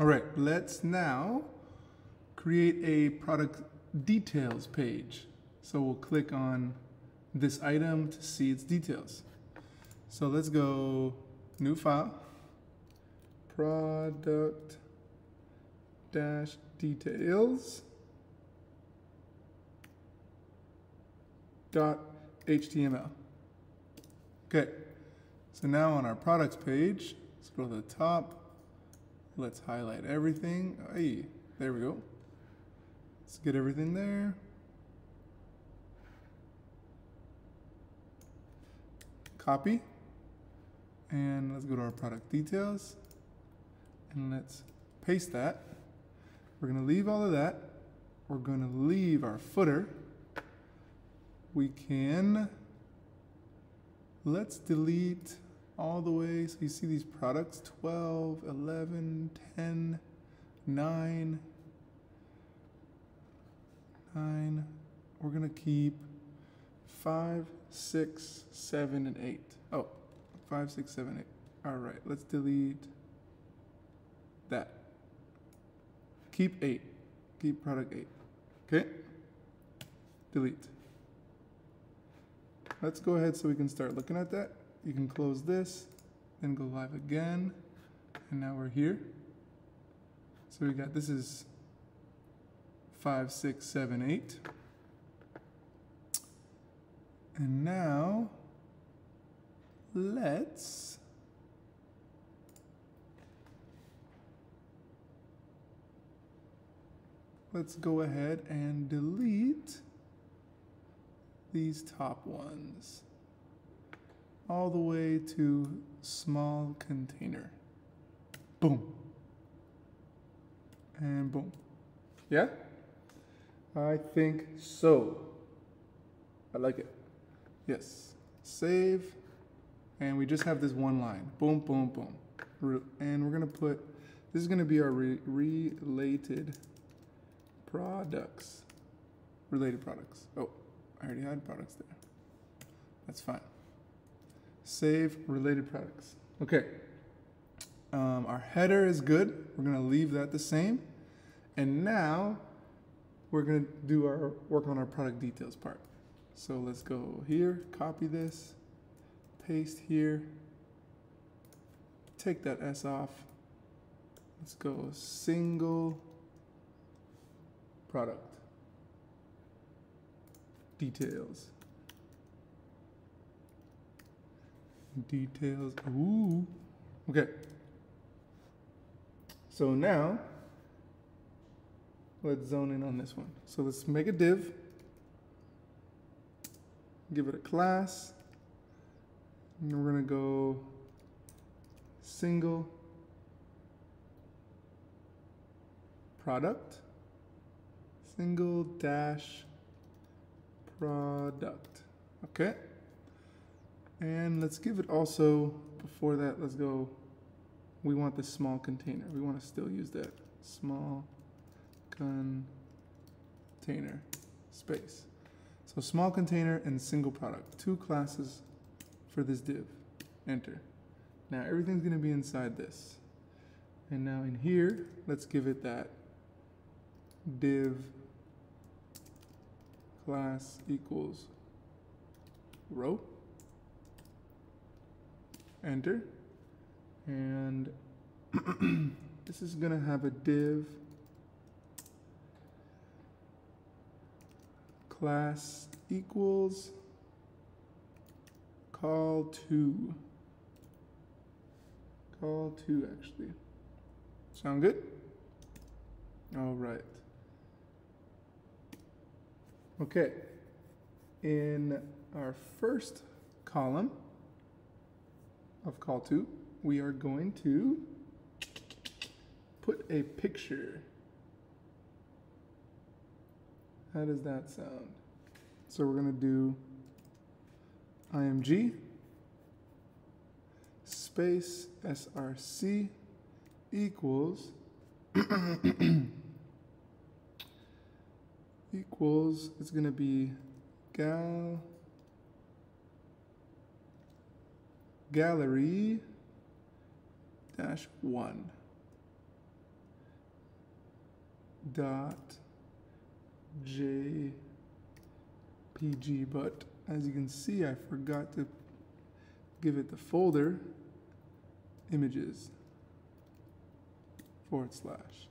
All right, let's now create a product details page. So we'll click on this item to see its details. So let's go new file, product dash details dot HTML. Okay, so now on our products page, let's go to the top. Let's highlight everything. Hey, there we go. Let's get everything there. Copy. And let's go to our product details. And let's paste that. We're going to leave all of that. We're going to leave our footer. We can, let's delete all the way. So you see these products 12, 11, 10, 9, 9. We're going to keep 5, 6, 7, and 8. Oh, 5, 6, 7, 8. All right, let's delete that. Keep 8. Keep product 8. Okay? Delete. Let's go ahead so we can start looking at that. You can close this, then go live again. And now we're here. So we got, this is five, six, seven, eight. And now let's let's go ahead and delete these top ones all the way to small container. Boom. And boom. Yeah? I think so. I like it. Yes. Save. And we just have this one line. Boom, boom, boom. And we're going to put, this is going to be our re related products. Related products. Oh, I already had products there. That's fine. Save related products. Okay. Um, our header is good. We're going to leave that the same. And now we're going to do our work on our product details part. So let's go here, copy this, paste here, take that S off. Let's go single product details. Details. Ooh. Okay. So now Let's zone in on this one. So let's make a div, give it a class, and we're gonna go single product, single dash product, okay? And let's give it also, before that, let's go, we want the small container. We wanna still use that, small container space. So small container and single product, two classes for this div. Enter. Now everything's gonna be inside this. And now in here, let's give it that div class equals row. Enter. And this is gonna have a div class equals call to. Call to actually. Sound good? All right. Okay. In our first column of call to, we are going to put a picture how does that sound? So we're going to do img space src equals equals, it's going to be gal gallery dash one. dot jpg, but as you can see, I forgot to give it the folder images forward slash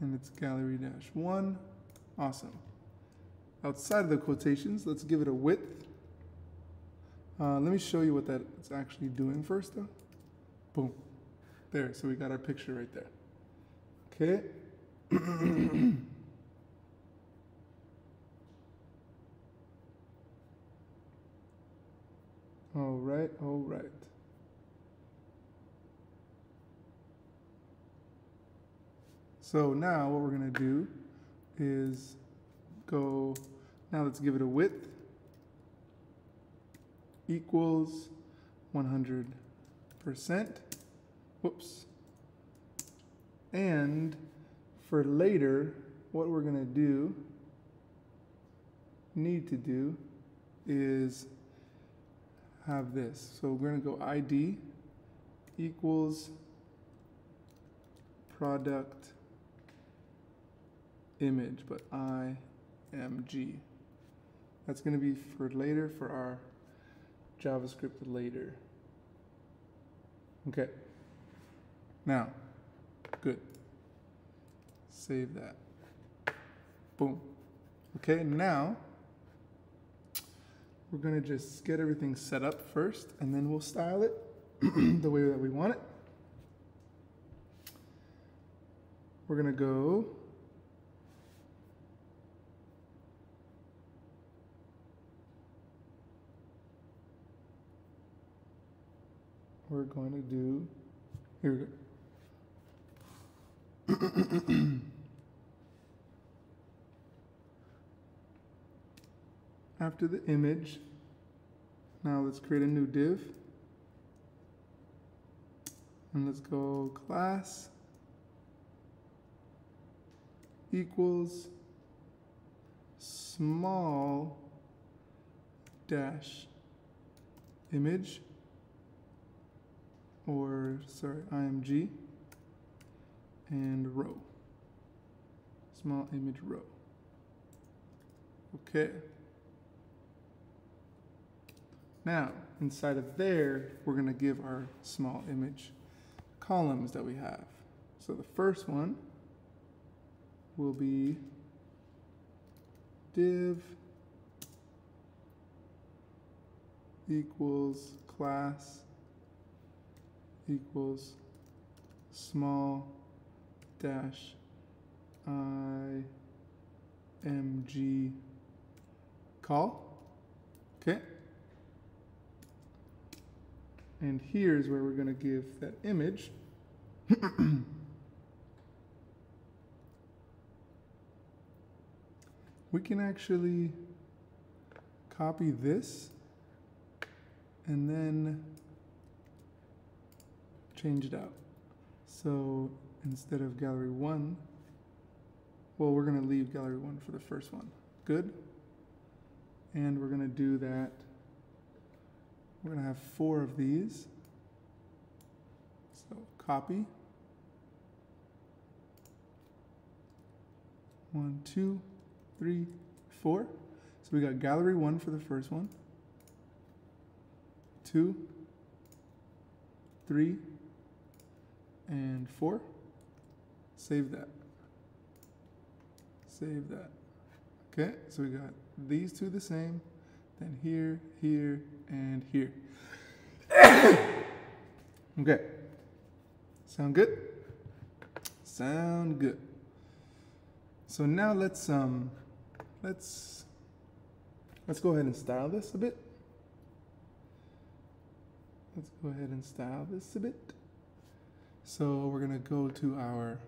and it's gallery dash one. Awesome. Outside of the quotations, let's give it a width. Uh, let me show you what that's actually doing first though. Boom. There, so we got our picture right there. Okay. all right, all right. So now what we're gonna do is go, now let's give it a width equals 100%. Whoops. And for later, what we're gonna do, need to do, is have this. So we're gonna go ID equals product image, but img. That's going to be for later for our JavaScript later. Okay. Now, good. Save that. Boom. Okay, now we're going to just get everything set up first and then we'll style it the way that we want it. We're going to go we're going to do, here. After the image, now let's create a new div. And let's go class equals small dash image or sorry, img and row. Small image row. Okay. Now, inside of there, we're going to give our small image columns that we have. So the first one will be div equals class equals small dash img call. Okay. And here's where we're going to give that image. we can actually copy this and then change it out. So instead of gallery one, well, we're going to leave gallery one for the first one. Good. And we're going to do that. We're to have four of these. So copy. One, two, three, four. So we got gallery one for the first one. Two, three, and 4. Save that. Save that. Okay, so we got these two the same, then here, here, and here. okay. Sound good? Sound good. So now let's um let's let's go ahead and style this a bit. Let's go ahead and style this a bit. So we're going to go to our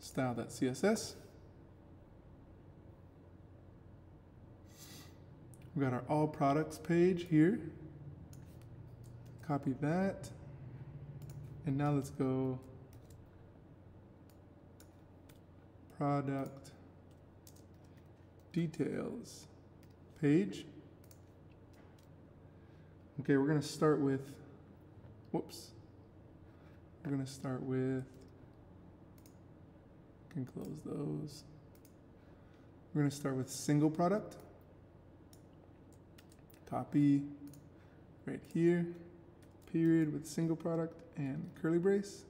style.css. We've got our all products page here. Copy that. And now let's go product details page. Okay, we're going to start with, whoops, we're going to start with Can close those. We're going to start with single product. Copy right here, period with single product and curly brace.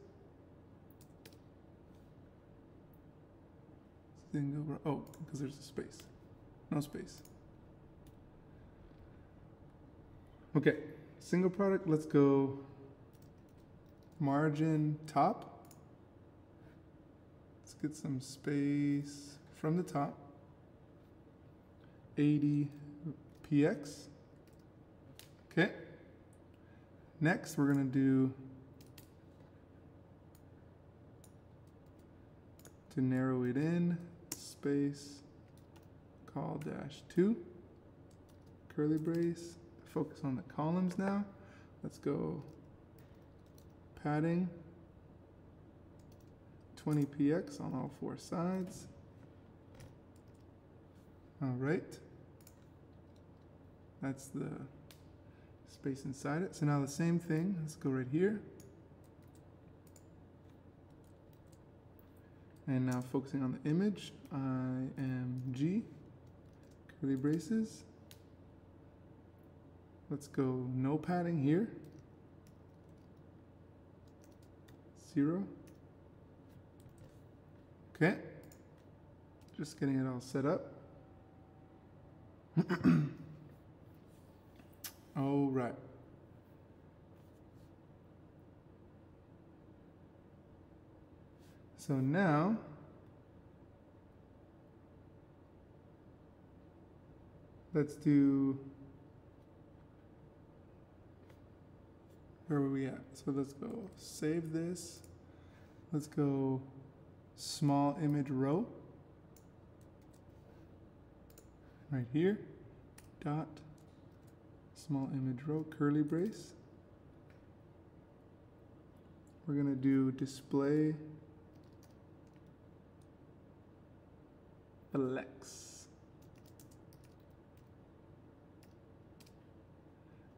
Single, oh, because there's a space. No space. Okay, single product, let's go margin top. Let's get some space from the top. 80 px. Okay. Next, we're going to do to narrow it in, space, call dash 2, curly brace, focus on the columns now. Let's go padding, 20px on all four sides. All right. That's the space inside it. So now the same thing, let's go right here. And now focusing on the image, IMG, curly braces. Let's go no padding here. Zero. Okay. Just getting it all set up. all right. So now, let's do, where are we at? So let's go save this. Let's go small image row. Right here, dot, small image row, curly brace. We're gonna do display flex.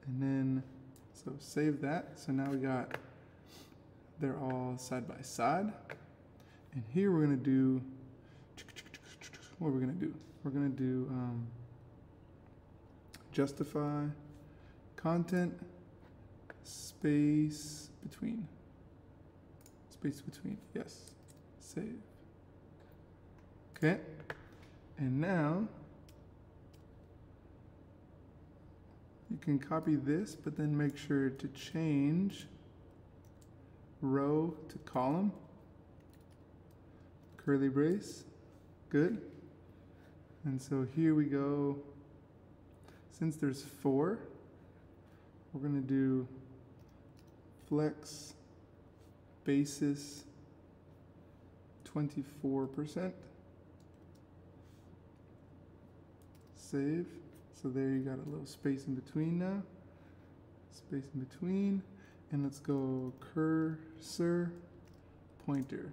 And then, so save that. So now we got, they're all side by side. And here we're gonna do, what are we gonna do? We're gonna do um, justify content space between. Space between, yes, save. Okay. And now you can copy this, but then make sure to change row to column. Curly brace, good. And so here we go. Since there's four, we're gonna do flex basis 24%. save. So there you got a little space in between now. Space in between. And let's go cursor pointer.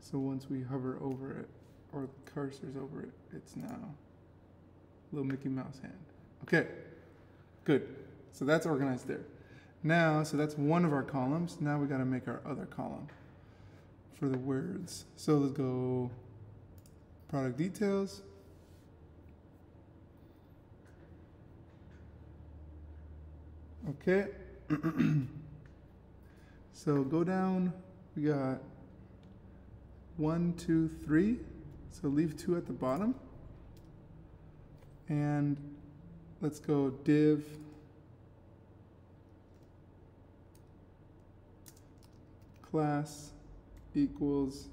So once we hover over it, or cursor's over it, it's now little Mickey Mouse hand. Okay, good. So that's organized there. Now, so that's one of our columns. Now we got to make our other column for the words. So let's go product details. Okay. so go down. We got one, two, three. So leave two at the bottom. And let's go div class equals,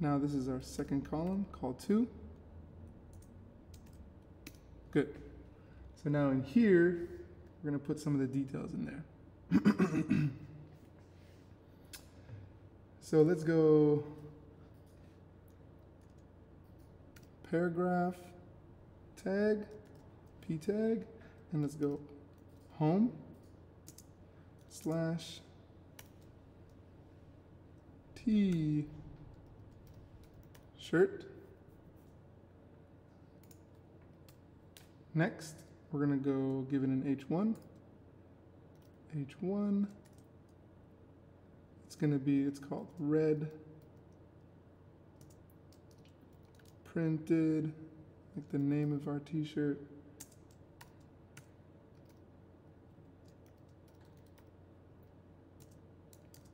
now this is our second column, call two. Good. So now in here, we're going to put some of the details in there. so let's go paragraph tag, p tag, and let's go home slash t shirt. Next, we're going to go give it an H1. H1. It's going to be, it's called red printed, like the name of our t-shirt.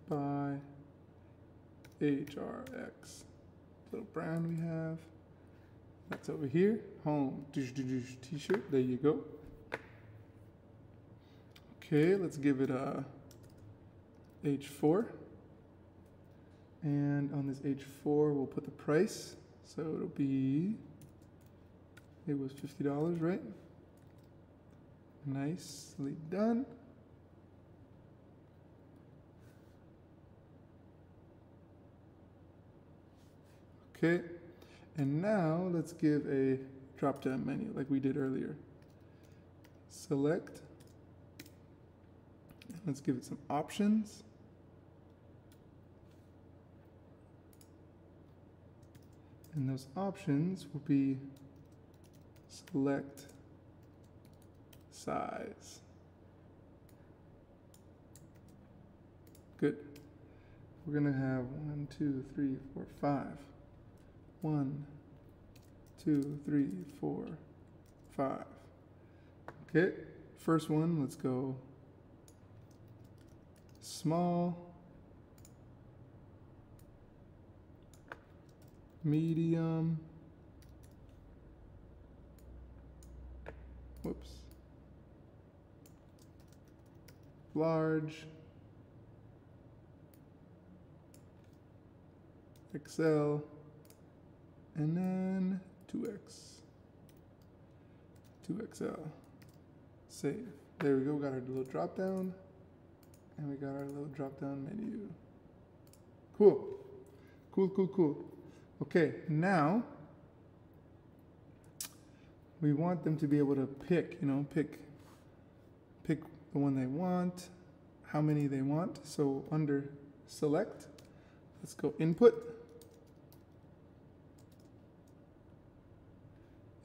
by HRX. Little brand we have. That's over here. Home t-shirt. There you go. Okay, let's give it a H4. And on this H4, we'll put the price. So it'll be, it was $50, right? Nicely done. Okay, and now let's give a drop-down menu like we did earlier. Select, let's give it some options. And those options will be select size. Good. We're going to have one, two, three, four, five. One, two, three, four, five. Okay, first one, let's go small, medium, whoops, large, XL, and then 2x, 2XL, save. There we go, we got our little drop down, and we got our little drop down menu. Cool, cool, cool, cool. Okay, now we want them to be able to pick, you know, pick, pick the one they want, how many they want. So under select, let's go input.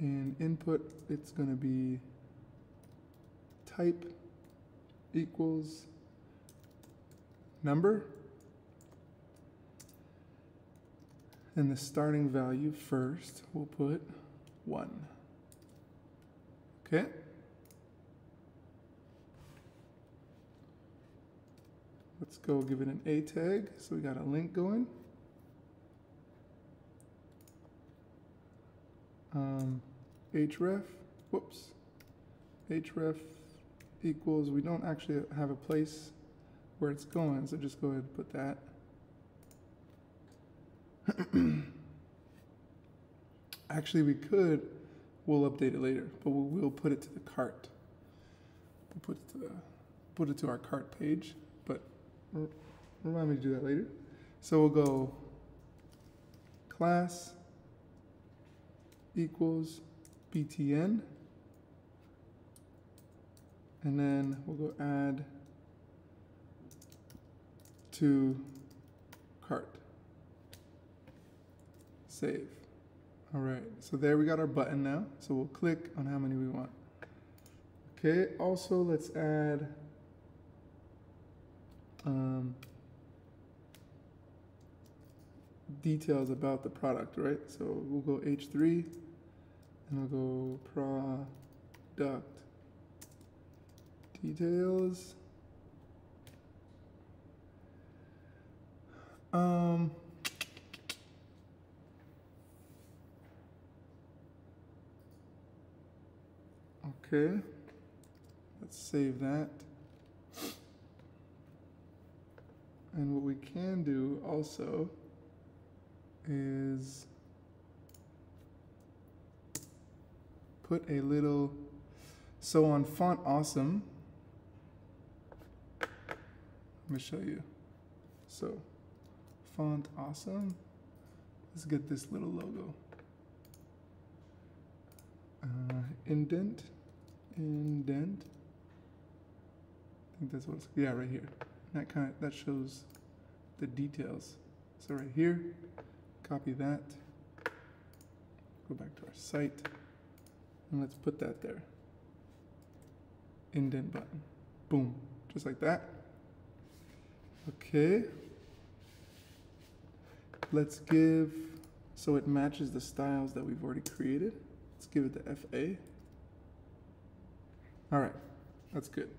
And input, it's going to be type equals number. And the starting value first, we'll put 1. Okay? Let's go give it an A tag. So we got a link going. Um, href, whoops, href equals, we don't actually have a place where it's going, so just go ahead and put that. Actually, we could, we'll update it later, but we will put it to the cart. We'll put it to, the, put it to our cart page, but remind me to do that later. So we'll go class equals btn, and then we'll go add to cart. Save. All right, so there we got our button now. So we'll click on how many we want. Okay, also let's add um, details about the product, right? So we'll go H3 we'll go product details. Um, okay, let's save that. And what we can do also is put a little, so on Font Awesome, let me show you. So font awesome. Let's get this little logo. Uh, indent, indent. I think that's what it's, yeah, right here. That kind of, that shows the details. So right here, copy that, go back to our site, and let's put that there. Indent button, boom, just like that. Okay, let's give so it matches the styles that we've already created. Let's give it the FA. All right, that's good.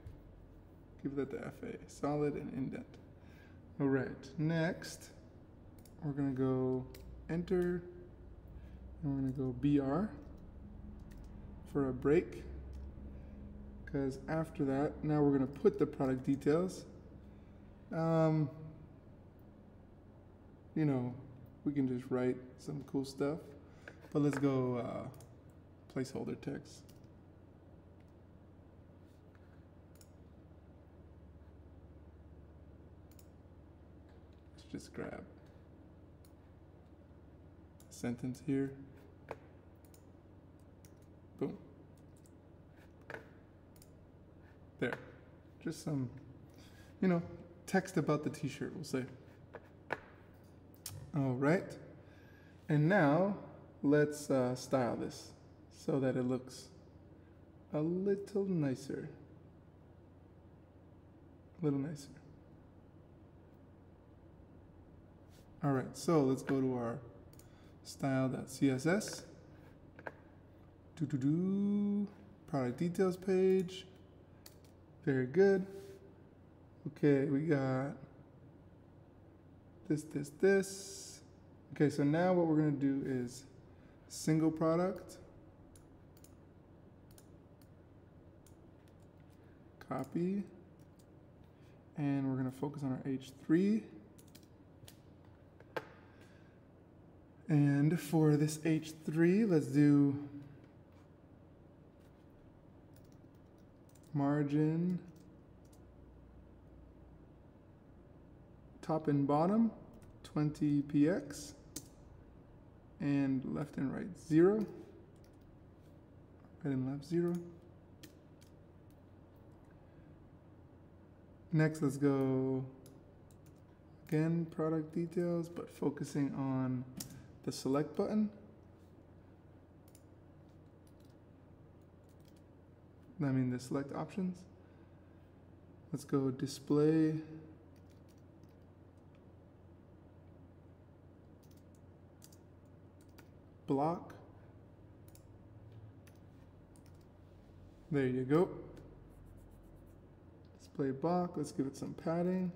Give that the FA, solid and indent. All right, next, we're gonna go enter, and we're gonna go BR for a break. Because after that, now we're gonna put the product details. Um, you know, we can just write some cool stuff. But let's go uh, placeholder text. Let's just grab a sentence here. Boom. There. Just some, you know, text about the t-shirt, we'll say. All right. And now let's uh, style this so that it looks a little nicer. A little nicer. All right, so let's go to our style.css. Do do do. Product details page. Very good. Okay, we got this, this, this. Okay, so now what we're gonna do is single product, copy, and we're gonna focus on our H3. And for this H3, let's do margin top and bottom 20 px and left and right 0 right and left 0 next let's go again product details but focusing on the select button I mean the select options let's go display block. There you go. Display block, let's give it some padding.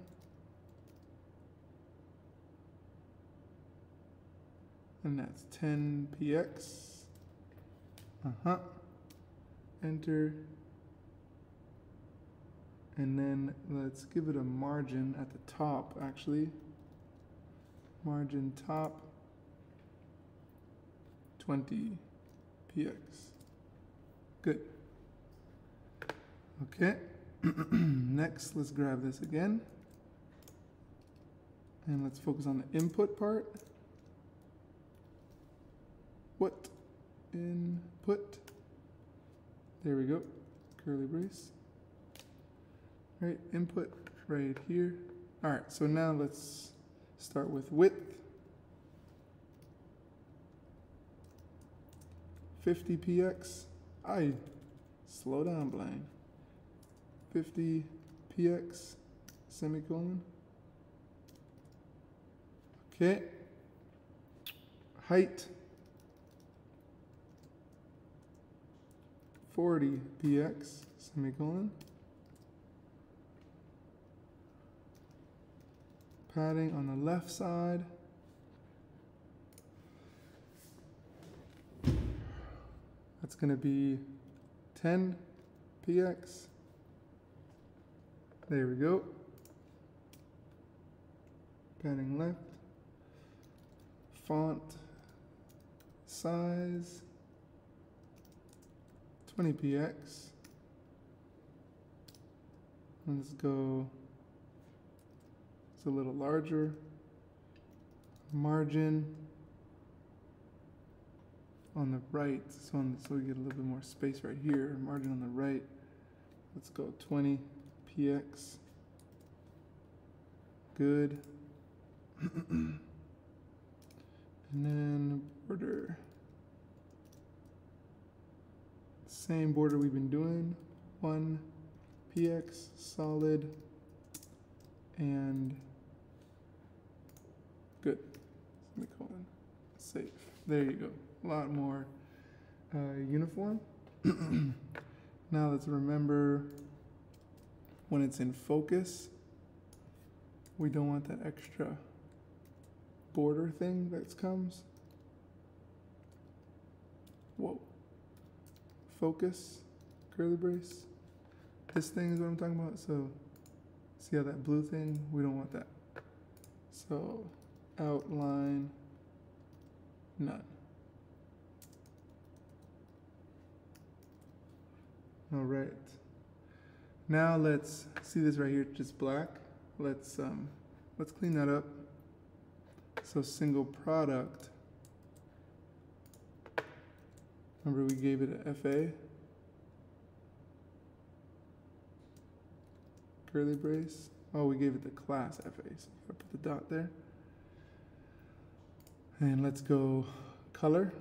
And that's 10 px. Uh-huh. Enter. And then let's give it a margin at the top, actually. Margin top 20 px. Good. Okay. Next, let's grab this again. And let's focus on the input part. What? Input. There we go. Curly brace. Right, input right here. All right, so now let's start with width. 50 px. I slow down, Blaine. 50 px semicolon. Okay. Height 40 px semicolon. Padding on the left side. That's going to be 10 px. There we go. Padding left. Font size 20 px. Let's go. It's a little larger. Margin on the right, so, on so we get a little bit more space right here, margin on the right. Let's go 20 px. Good. and then border. Same border we've been doing. 1 px solid and good. Semicolon. safe. There you go. A lot more uh, uniform. now let's remember when it's in focus, we don't want that extra border thing that comes. Focus, curly brace. This thing is what I'm talking about. So see how that blue thing, we don't want that. So outline, none. All right. Now let's see this right here, just black. Let's um, let's clean that up. So single product. Remember we gave it a FA. Curly brace. Oh, we gave it the class FA, so I put the dot there. And let's go color.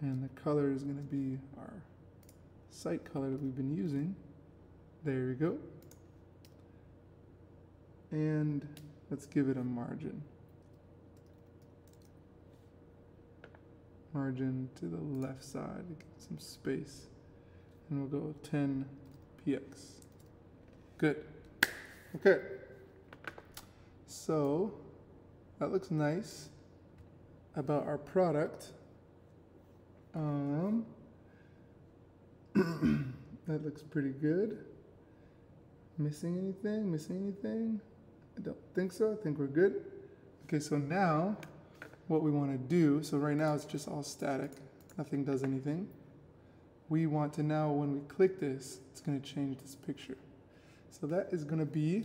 And the color is going to be our site color that we've been using. There we go. And let's give it a margin. Margin to the left side, get some space. And we'll go 10 px. Good. Okay. So that looks nice about our product. Um, that looks pretty good. Missing anything? Missing anything? I don't think so. I think we're good. Okay, so now what we want to do, so right now it's just all static. Nothing does anything. We want to now, when we click this, it's going to change this picture. So that is going to be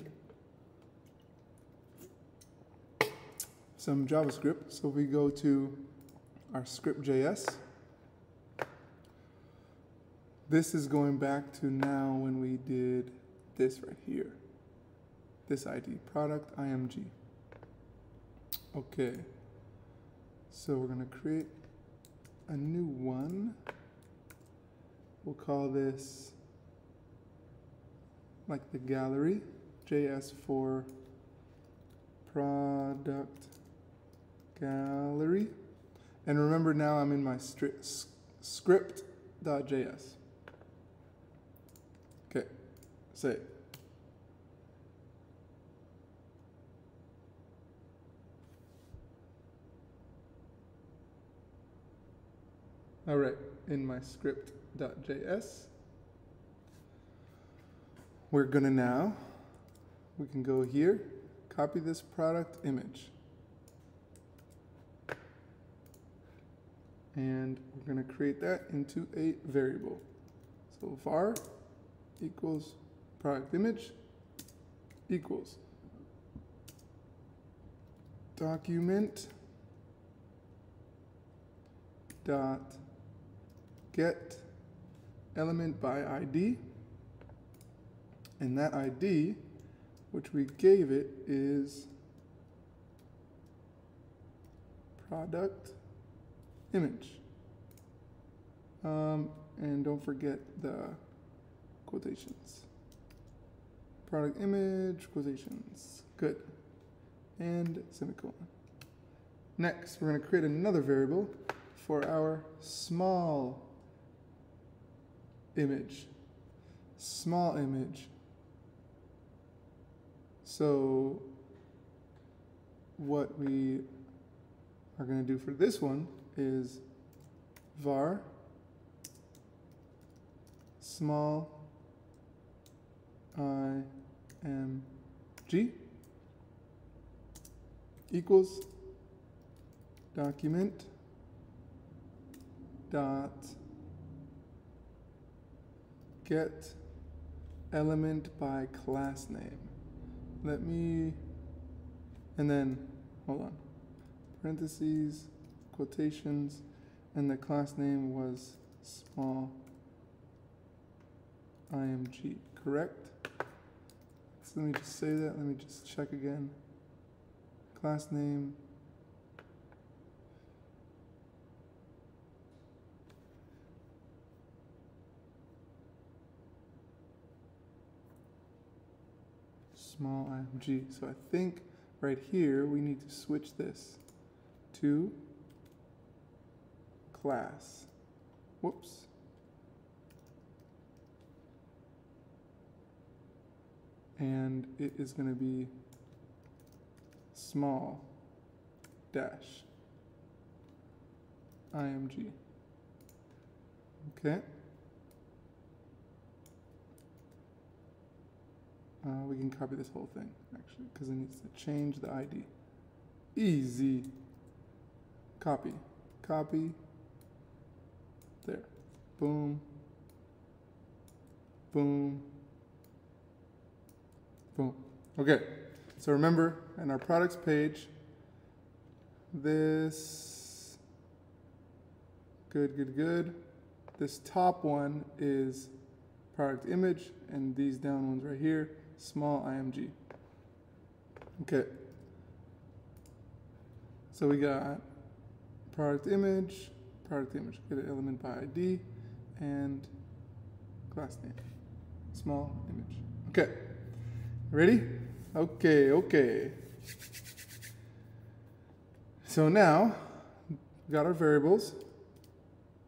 some JavaScript. So we go to our script.js. This is going back to now when we did this right here. This ID, product IMG. Okay. So we're going to create a new one. We'll call this like the gallery, JS for product gallery. And remember now I'm in my script.js. Okay, save. All right, in my script.js, we're gonna now, we can go here, copy this product image. And we're gonna create that into a variable. So var equals product image equals document dot get element by ID and that ID which we gave it is product image um, and don't forget the quotations. Product image, quotations. Good. And semicolon. Next, we're going to create another variable for our small image. Small image. So what we are going to do for this one is var small I M G equals document dot get element by class name. Let me, and then, hold on, parentheses, quotations, and the class name was small img, correct? So let me just say that. Let me just check again. Class name. Small img. So I think right here, we need to switch this to class. Whoops. And it is going to be small dash img. Okay. Uh, we can copy this whole thing actually because it needs to change the ID. Easy. Copy. Copy. There. Boom. Boom. Boom. Okay. So remember, in our products page, this, good, good, good. This top one is product image, and these down ones right here, small img. Okay. So we got product image, product image, get an element by ID, and class name, small image. Okay. Ready? Okay, okay. So now, got our variables.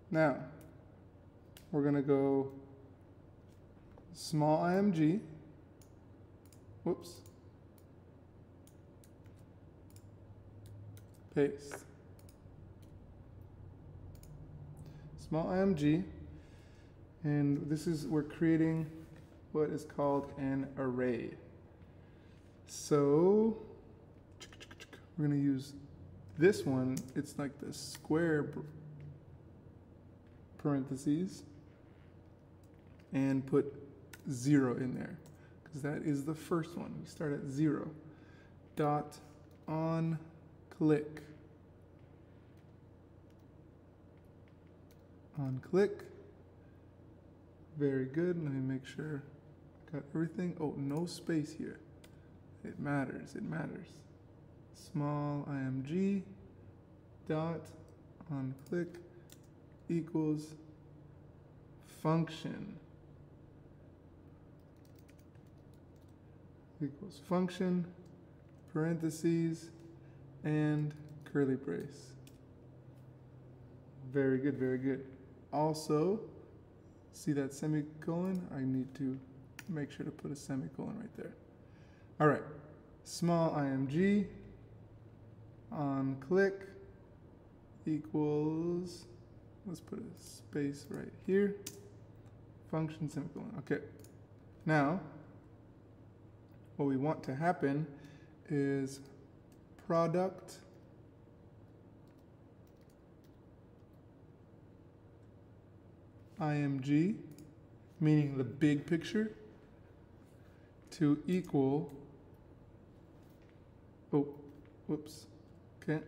Now, we're going to go small img, whoops, paste. Small img, and this is, we're creating what is called an array. So we're going to use this one. It's like the square parentheses and put zero in there because that is the first one. We start at zero. Dot on click. On click. Very good. Let me make sure I got everything. Oh, no space here. It matters, it matters. Small img dot on click equals function equals function parentheses and curly brace. Very good, very good. Also, see that semicolon? I need to make sure to put a semicolon right there. All right, small img on click equals, let's put a space right here, function semicolon. Okay, now what we want to happen is product img, meaning the big picture, to equal Oh, whoops. Okay.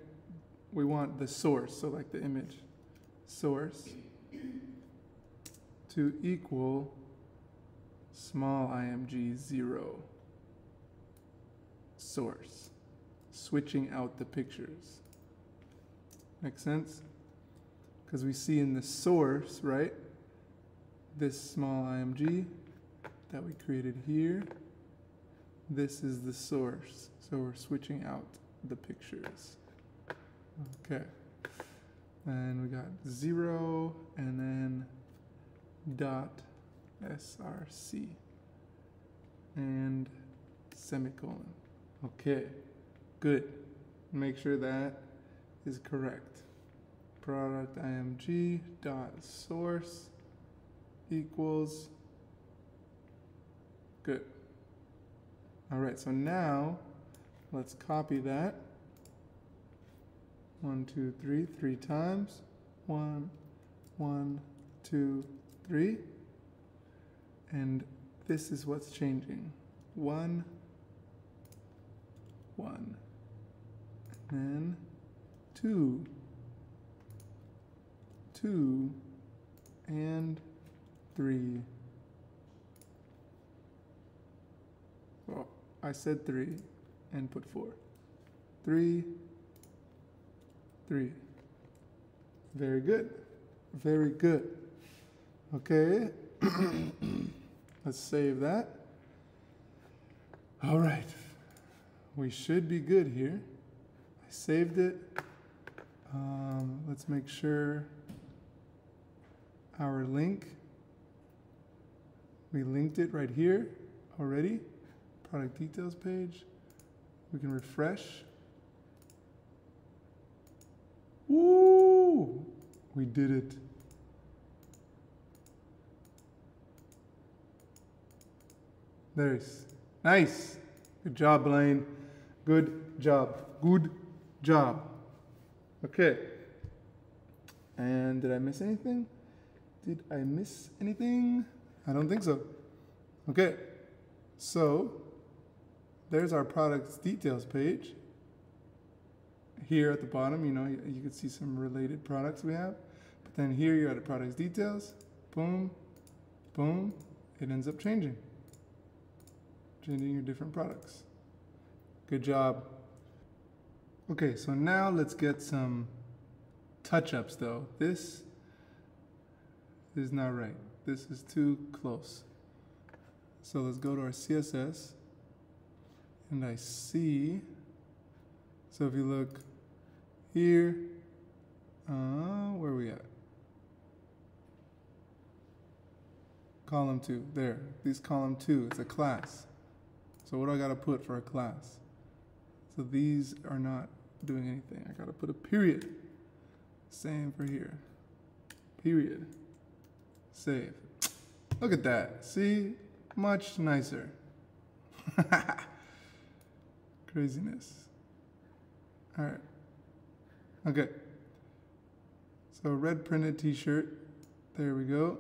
We want the source, so like the image source, to equal small img 0 source, switching out the pictures. Make sense? Because we see in the source, right, this small img that we created here, this is the source. So we're switching out the pictures. Okay. And we got zero and then dot src and semicolon. Okay, good. Make sure that is correct. Product img dot source equals good. All right, so now let's copy that. One, two, three, three times. One, one, two, three. And this is what's changing. One, one. And then two, two, and three. Well, I said three and put four. Three, three. Very good. Very good. Okay. Let's save that. All right. We should be good here. I saved it. Um, let's make sure our link, we linked it right here already. Product details page. We can refresh. Woo! We did it. There's nice. Good job, Blaine. Good job. Good job. Okay. And did I miss anything? Did I miss anything? I don't think so. Okay. So there's our products details page. Here at the bottom, you know, you, you can see some related products we have. But then here you're at the products details. Boom, boom. It ends up changing changing your different products. Good job. Okay, so now let's get some touch-ups though. This is not right. This is too close. So let's go to our CSS and I see, so if you look here, uh, where are we at? Column two, there, this column two, it's a class. So what do I gotta put for a class? So these are not doing anything. I gotta put a period. Same for here. Period. Save. Look at that. See? Much nicer. Craziness. All right. Okay. So red printed t-shirt. There we go.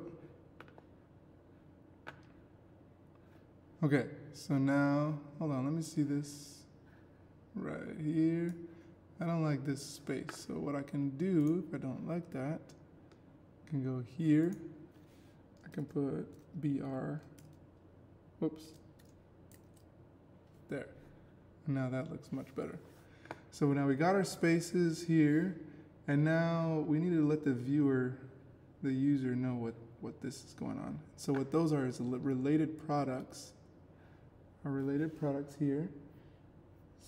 Okay, so now, hold on, let me see this right here. I don't like this space, so what I can do, if I don't like that, I can go here. I can put BR, whoops, there. now that looks much better. So now we got our spaces here, and now we need to let the viewer, the user know what, what this is going on. So what those are is related products our related products here.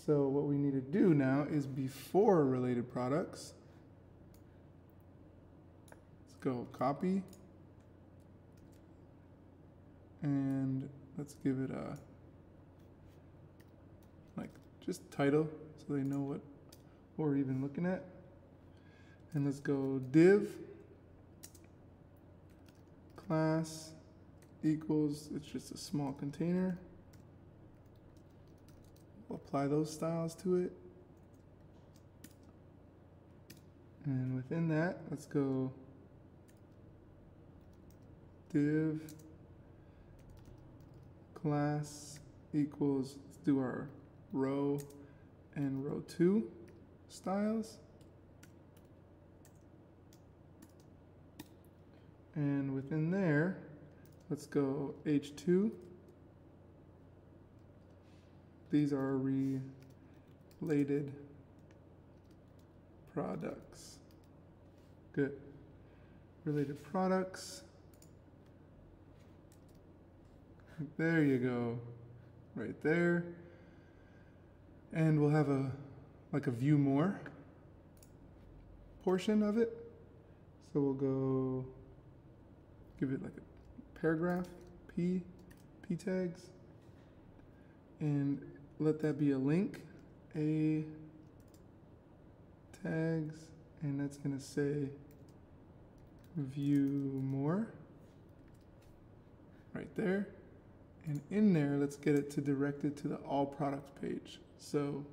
So what we need to do now is before related products, let's go copy, and let's give it a, like, just title so they know what, what we're even looking at. And let's go div class equals, it's just a small container apply those styles to it. And within that, let's go div class equals, let's do our row and row two styles. And within there, let's go h2 these are related products. Good. Related products. There you go. Right there. And we'll have a like a view more portion of it. So we'll go give it like a paragraph, P, P tags. And let that be a link, a tags, and that's gonna say view more right there. And in there, let's get it to direct it to the all products page. So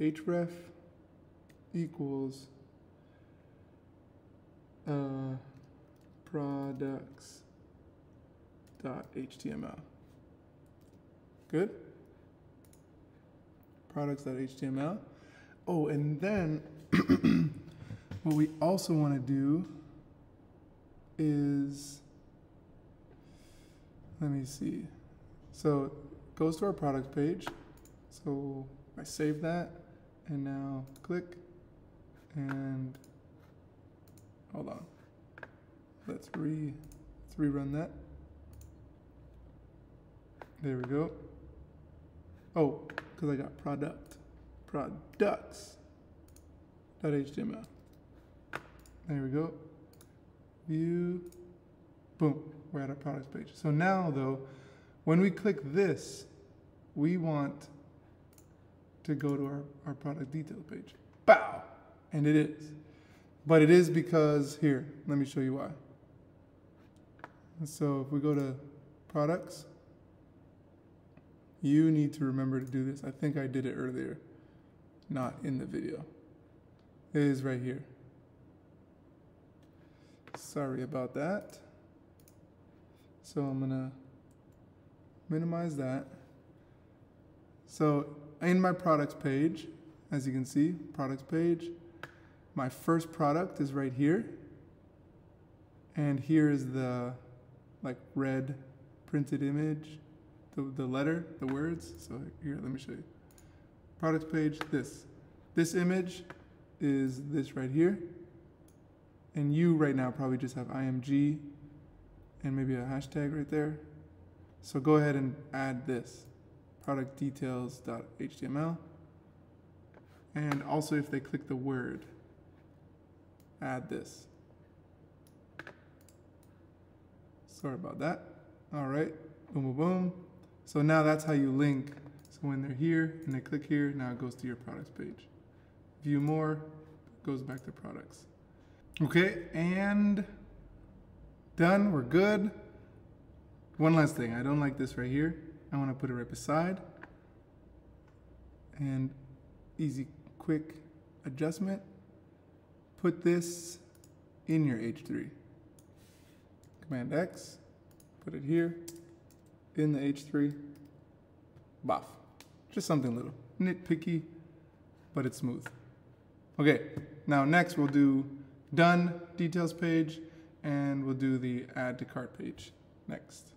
href equals uh, products dot html. Good? products.html. Oh, and then what we also want to do is, let me see. So it goes to our products page. So I save that and now click and hold on. Let's re let's rerun that. There we go. Oh, because I got product, products.html. There we go. View, boom, we're at our products page. So now though, when we click this, we want to go to our, our product detail page. Bow! And it is. But it is because, here, let me show you why. So if we go to products, you need to remember to do this. I think I did it earlier, not in the video. It is right here. Sorry about that. So I'm gonna minimize that. So in my products page, as you can see, products page, my first product is right here. And here is the like red printed image, the, the letter, the words. So here, let me show you. Product page, this. This image is this right here. And you right now probably just have IMG and maybe a hashtag right there. So go ahead and add this product details.html. And also if they click the word, add this. Sorry about that. All right, boom, boom, boom. So now that's how you link. So when they're here and they click here, now it goes to your products page. View more, goes back to products. Okay, and done, we're good. One last thing, I don't like this right here. I wanna put it right beside. And easy, quick adjustment. Put this in your H3. Command X, put it here, in the H3, boff. Just something little, nitpicky, but it's smooth. Okay, now next we'll do done details page and we'll do the add to cart page next.